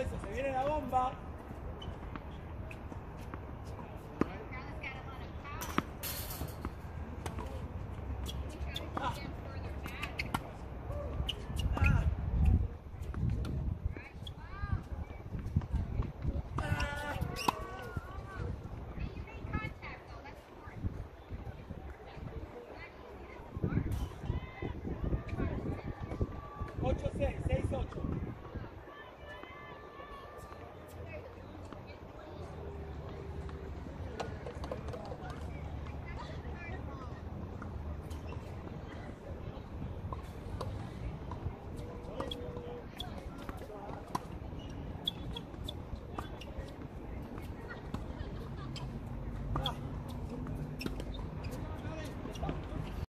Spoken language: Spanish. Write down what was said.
eso, se viene la bomba.